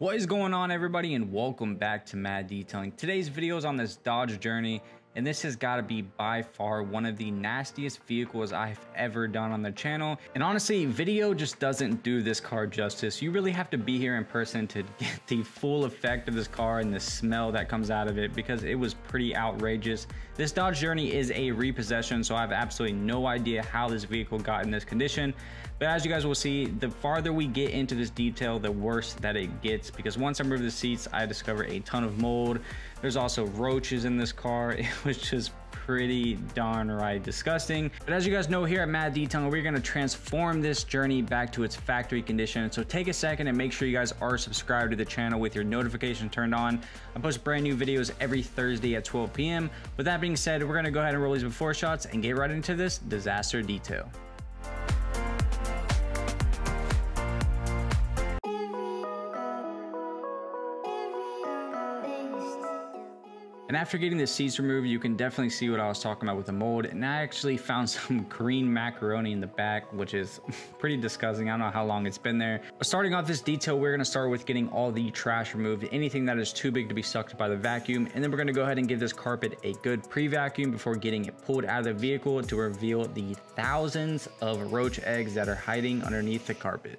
What is going on everybody and welcome back to Mad Detailing. Today's video is on this Dodge Journey and this has got to be by far one of the nastiest vehicles I've ever done on the channel. And honestly, video just doesn't do this car justice. You really have to be here in person to get the full effect of this car and the smell that comes out of it because it was pretty outrageous. This Dodge Journey is a repossession, so I have absolutely no idea how this vehicle got in this condition. But as you guys will see, the farther we get into this detail, the worse that it gets because once I remove the seats, I discover a ton of mold. There's also roaches in this car. It was just pretty darn right disgusting. But as you guys know here at Mad Detailing, we're gonna transform this journey back to its factory condition. So take a second and make sure you guys are subscribed to the channel with your notification turned on. I post brand new videos every Thursday at 12 p.m. With that being said, we're gonna go ahead and roll these before shots and get right into this disaster detail. And after getting the seeds removed, you can definitely see what I was talking about with the mold. And I actually found some green macaroni in the back, which is pretty disgusting. I don't know how long it's been there. But starting off this detail, we're gonna start with getting all the trash removed, anything that is too big to be sucked by the vacuum. And then we're gonna go ahead and give this carpet a good pre-vacuum before getting it pulled out of the vehicle to reveal the thousands of roach eggs that are hiding underneath the carpet.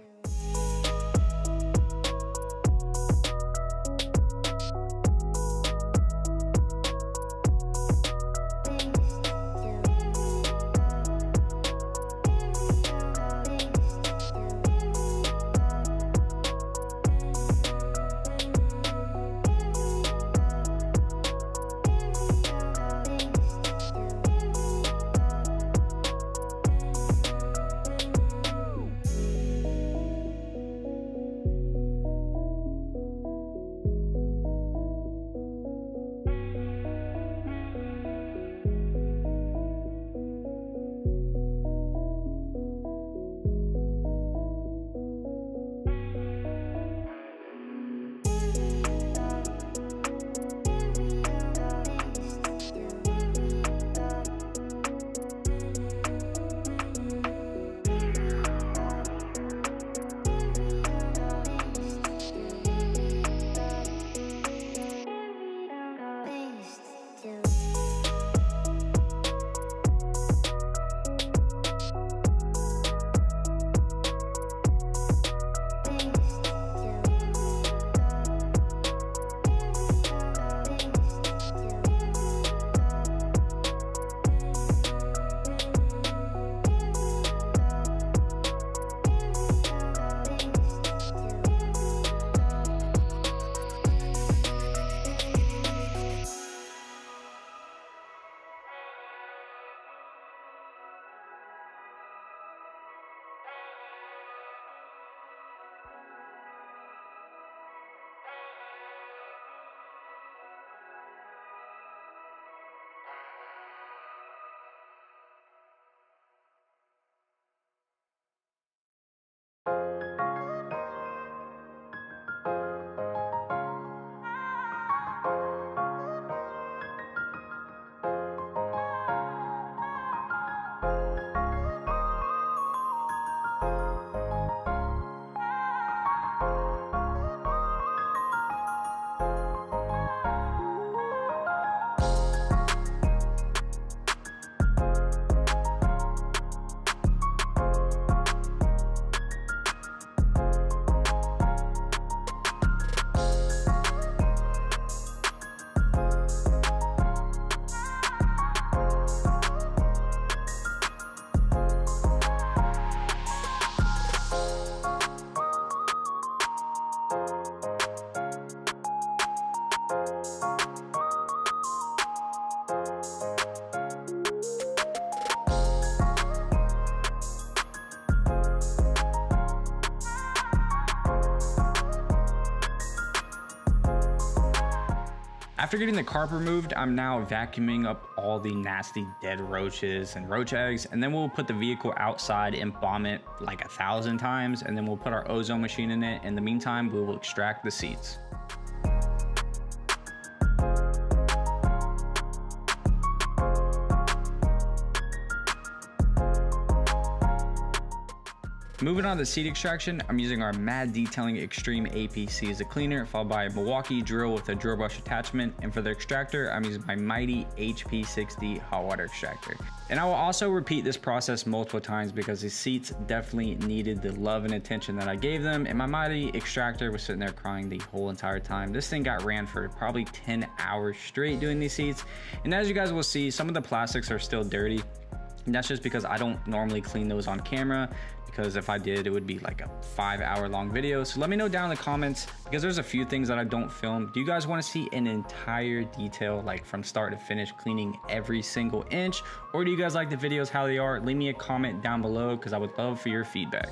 After getting the carp removed, I'm now vacuuming up all the nasty dead roaches and roach eggs, and then we'll put the vehicle outside and bomb it like a thousand times, and then we'll put our ozone machine in it. In the meantime, we will extract the seats. Moving on to seat extraction, I'm using our Mad Detailing Extreme APC as a cleaner, followed by a Milwaukee drill with a drill brush attachment. And for the extractor, I'm using my Mytee HP60 hot water extractor. And I will also repeat this process multiple times because the seats definitely needed the love and attention that I gave them. And my Mytee extractor was sitting there crying the whole entire time. This thing got ran for probably 10 hours straight doing these seats. And as you guys will see, some of the plastics are still dirty. And that's just because I don't normally clean those on camera because if I did, it would be like a five hour long video. So let me know down in the comments because there's a few things that I don't film. Do you guys want to see an entire detail, like from start to finish, cleaning every single inch? Or do you guys like the videos how they are? Leave me a comment down below because I would love for your feedback.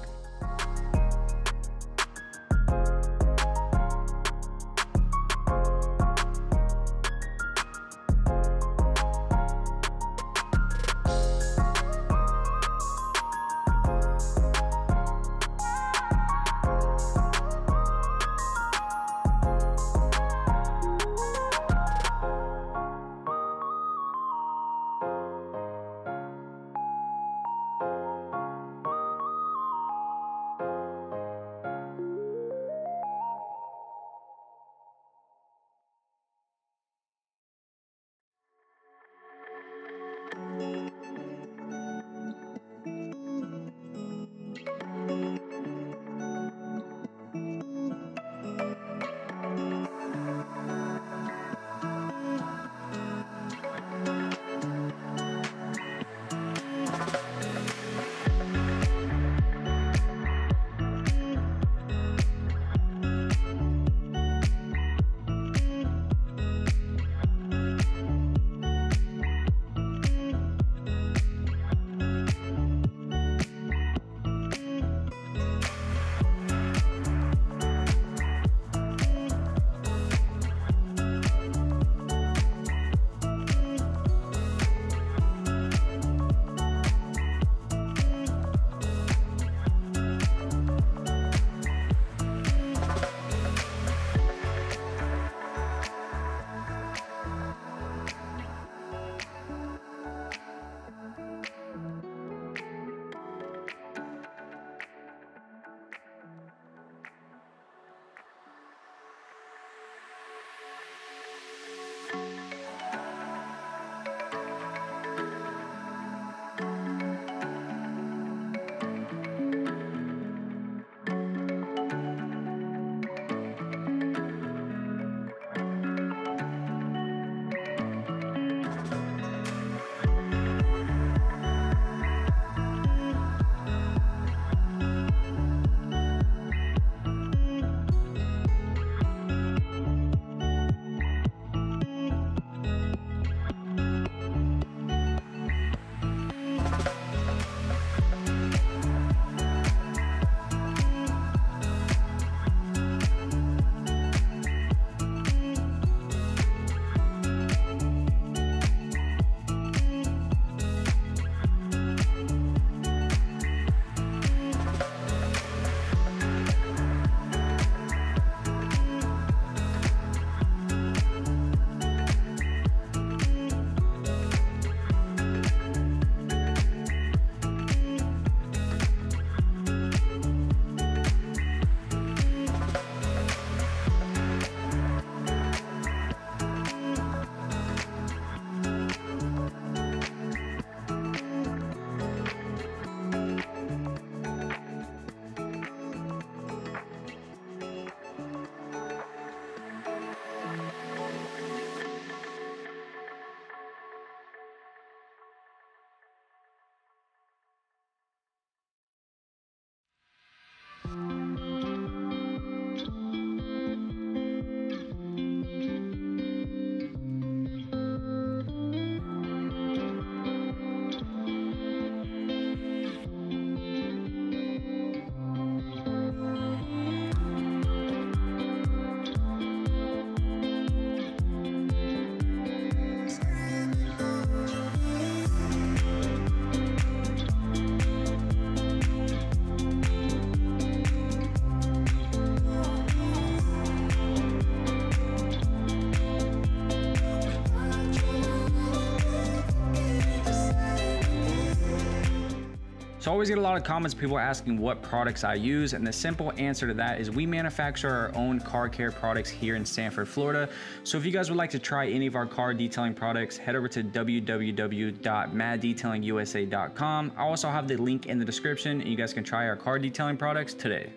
Always get a lot of comments, people asking what products I use, and the simple answer to that is we manufacture our own car care products here in Sanford, Florida. So if you guys would like to try any of our car detailing products, head over to www.maddetailingusa.com. I also have the link in the description, and you guys can try our car detailing products today.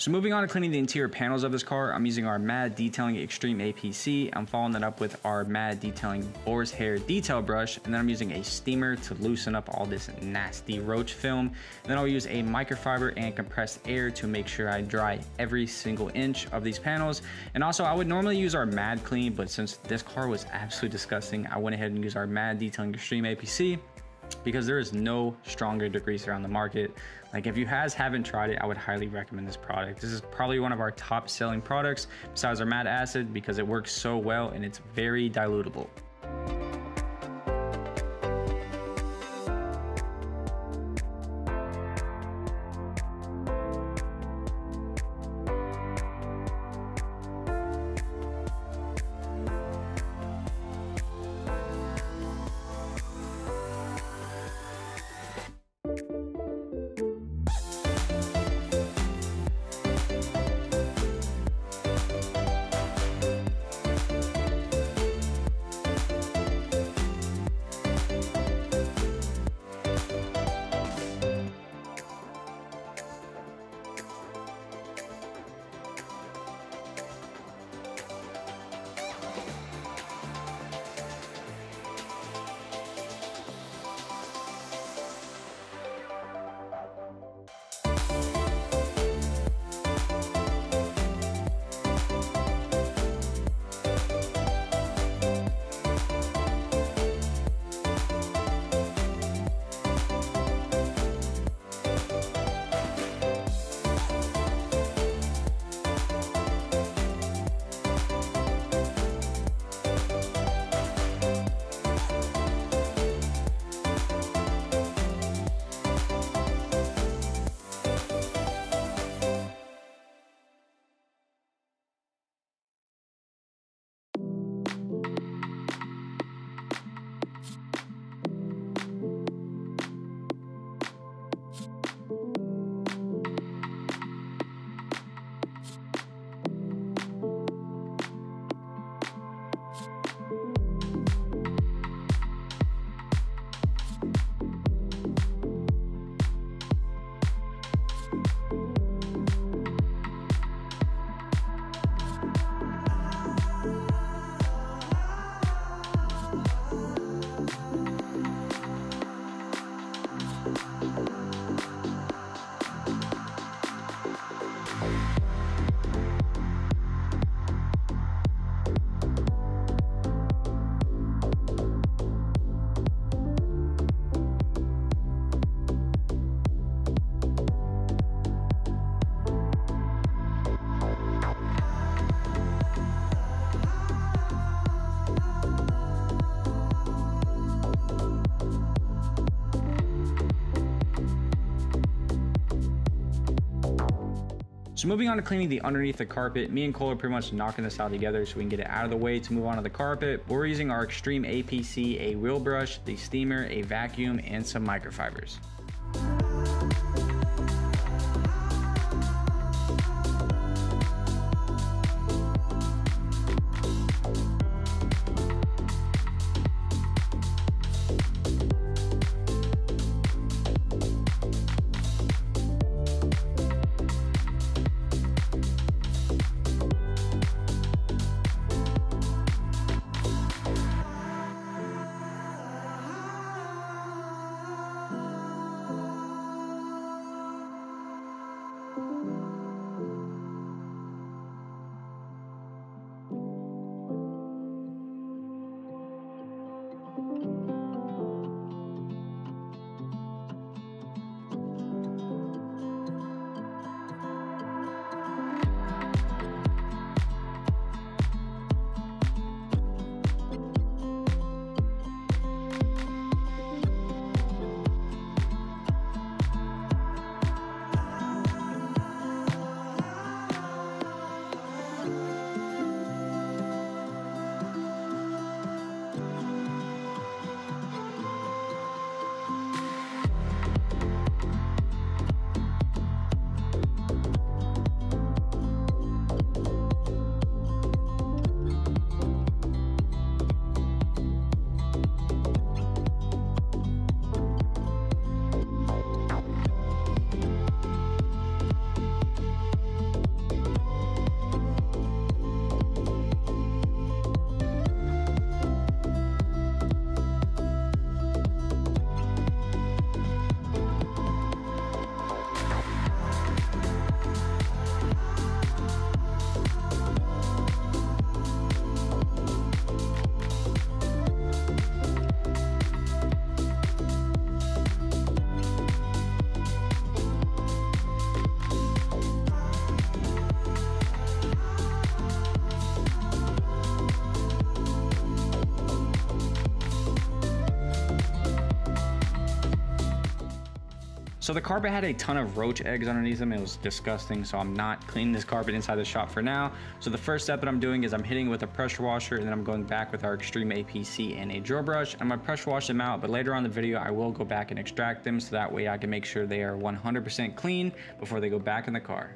So moving on to cleaning the interior panels of this car, I'm using our Mad Detailing Extreme APC. I'm following that up with our Mad Detailing Boar's Hair Detail Brush, and then I'm using a steamer to loosen up all this nasty roach film. And then I'll use a microfiber and compressed air to make sure I dry every single inch of these panels. And also I would normally use our Mad Clean, but since this car was absolutely disgusting, I went ahead and used our Mad Detailing Extreme APC because there is no stronger degreaser on the market. Like if you guys haven't tried it, I would highly recommend this product. This is probably one of our top selling products besides our Mad Acid because it works so well and it's very dilutable. So moving on to cleaning the underneath the carpet, me and Cole are pretty much knocking this out together so we can get it out of the way to move on to the carpet. We're using our Extreme APC, a wheel brush, the steamer, a vacuum, and some microfibers. So the carpet had a ton of roach eggs underneath them. It was disgusting. So I'm not cleaning this carpet inside the shop for now. So the first step that I'm doing is I'm hitting it with a pressure washer and then I'm going back with our Extreme APC and a drill brush. I'm gonna pressure wash them out, but later on the video, I will go back and extract them so that way I can make sure they are 100% clean before they go back in the car.